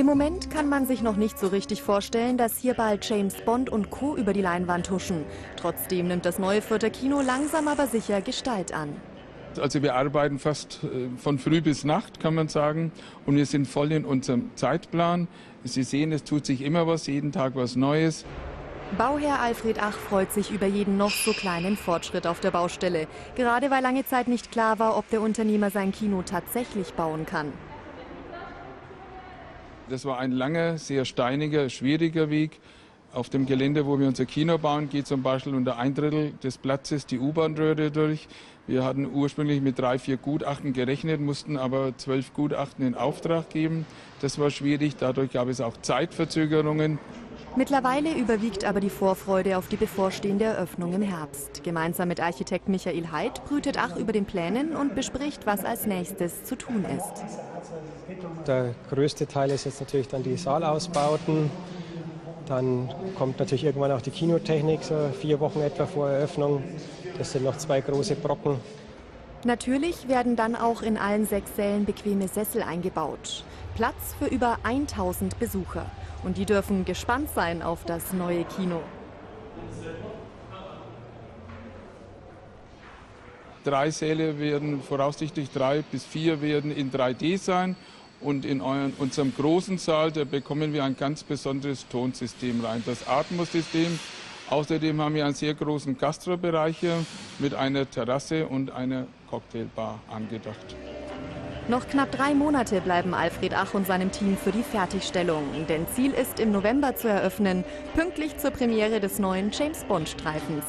Im Moment kann man sich noch nicht so richtig vorstellen, dass hier bald James Bond und Co. über die Leinwand huschen. Trotzdem nimmt das neue Fürther Kino langsam aber sicher Gestalt an. Also wir arbeiten fast äh, von früh bis Nacht, kann man sagen. Und wir sind voll in unserem Zeitplan. Sie sehen, es tut sich immer was, jeden Tag was Neues. Bauherr Alfred Ach freut sich über jeden noch so kleinen Fortschritt auf der Baustelle. Gerade weil lange Zeit nicht klar war, ob der Unternehmer sein Kino tatsächlich bauen kann. Das war ein langer, sehr steiniger, schwieriger Weg. Auf dem Gelände, wo wir unser Kino bauen, geht zum Beispiel unter ein Drittel des Platzes die U-Bahn-Röhre durch. Wir hatten ursprünglich mit drei, vier Gutachten gerechnet, mussten aber zwölf Gutachten in Auftrag geben. Das war schwierig, dadurch gab es auch Zeitverzögerungen. Mittlerweile überwiegt aber die Vorfreude auf die bevorstehende Eröffnung im Herbst. Gemeinsam mit Architekt Michael Heid brütet Ach über den Plänen und bespricht, was als nächstes zu tun ist. Der größte Teil ist jetzt natürlich dann die Saalausbauten. Dann kommt natürlich irgendwann auch die Kinotechnik, so vier Wochen etwa vor Eröffnung. Das sind noch zwei große Brocken. Natürlich werden dann auch in allen sechs Sälen bequeme Sessel eingebaut. Platz für über 1000 Besucher. Und die dürfen gespannt sein auf das neue Kino. Drei Säle werden voraussichtlich drei bis vier werden in 3D sein. Und in euren, unserem großen Saal, da bekommen wir ein ganz besonderes Tonsystem rein, das Atmos-System. Außerdem haben wir einen sehr großen Gastrobereich hier mit einer Terrasse und einer Cocktailbar angedacht. Noch knapp drei Monate bleiben Alfred Ach und seinem Team für die Fertigstellung. Denn Ziel ist, im November zu eröffnen, pünktlich zur Premiere des neuen James Bond-Streifens.